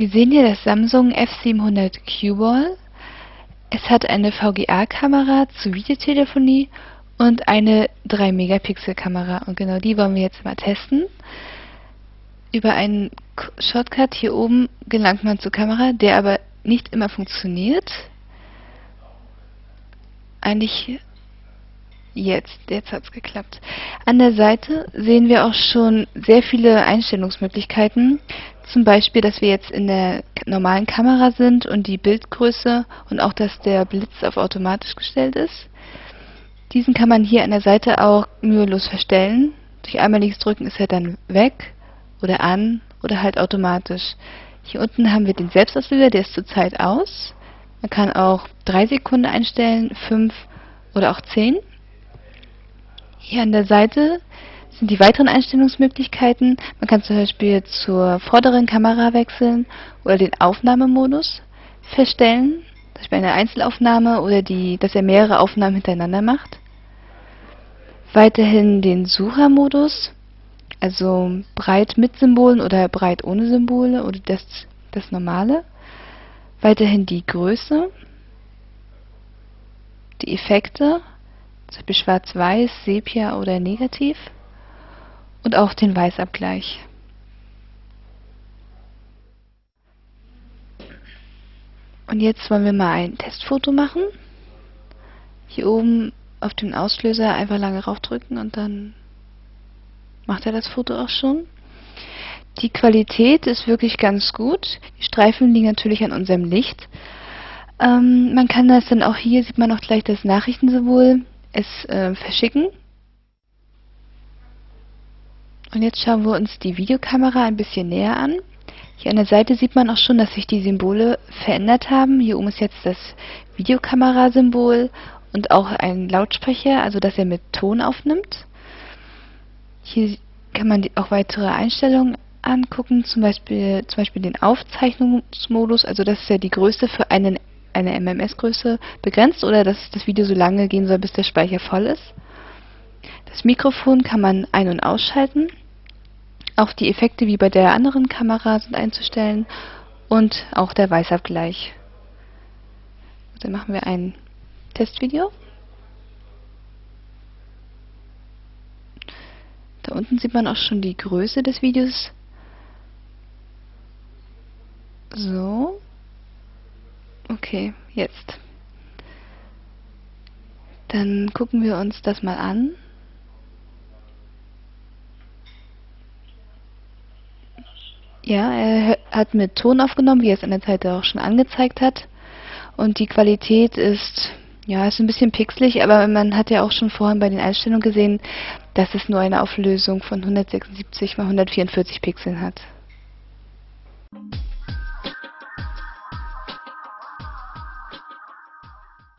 Wir sehen hier das Samsung F700 Q-Ball. Es hat eine VGA-Kamera zur Videotelefonie und eine 3-Megapixel-Kamera. Und genau die wollen wir jetzt mal testen. Über einen Shortcut hier oben gelangt man zur Kamera, der aber nicht immer funktioniert. Eigentlich jetzt, jetzt hat es geklappt. An der Seite sehen wir auch schon sehr viele Einstellungsmöglichkeiten. Zum Beispiel, dass wir jetzt in der normalen Kamera sind und die Bildgröße und auch, dass der Blitz auf automatisch gestellt ist. Diesen kann man hier an der Seite auch mühelos verstellen. Durch einmaliges Drücken ist er dann weg oder an oder halt automatisch. Hier unten haben wir den Selbstauslöser, der ist zurzeit aus. Man kann auch 3 Sekunden einstellen, 5 oder auch 10. Hier an der Seite sind die weiteren Einstellungsmöglichkeiten. Man kann zum Beispiel zur vorderen Kamera wechseln oder den Aufnahmemodus verstellen. Zum Beispiel eine Einzelaufnahme oder die, dass er mehrere Aufnahmen hintereinander macht. Weiterhin den Suchermodus, also breit mit Symbolen oder breit ohne Symbole oder das, das normale. Weiterhin die Größe, die Effekte, zum Beispiel Schwarz-Weiß, Sepia oder Negativ und auch den Weißabgleich. Und jetzt wollen wir mal ein Testfoto machen. Hier oben auf den Auslöser einfach lange raufdrücken und dann macht er das Foto auch schon. Die Qualität ist wirklich ganz gut. Die Streifen liegen natürlich an unserem Licht. Ähm, man kann das dann auch hier, sieht man auch gleich das Nachrichtensymbol, es äh, verschicken. Und jetzt schauen wir uns die Videokamera ein bisschen näher an. Hier an der Seite sieht man auch schon, dass sich die Symbole verändert haben. Hier oben ist jetzt das Videokamerasymbol und auch ein Lautsprecher, also dass er mit Ton aufnimmt. Hier kann man auch weitere Einstellungen angucken, zum Beispiel, zum Beispiel den Aufzeichnungsmodus, also das ist ja die Größe für einen, eine MMS-Größe begrenzt oder dass das Video so lange gehen soll, bis der Speicher voll ist. Das Mikrofon kann man ein- und ausschalten. Auch die Effekte wie bei der anderen Kamera sind einzustellen und auch der Weißabgleich. Dann machen wir ein Testvideo. Da unten sieht man auch schon die Größe des Videos. So. Okay, jetzt. Dann gucken wir uns das mal an. Ja, er hat mit Ton aufgenommen, wie er es an der Seite auch schon angezeigt hat. Und die Qualität ist, ja, ist ein bisschen pixelig, aber man hat ja auch schon vorhin bei den Einstellungen gesehen, dass es nur eine Auflösung von 176 x 144 Pixeln hat.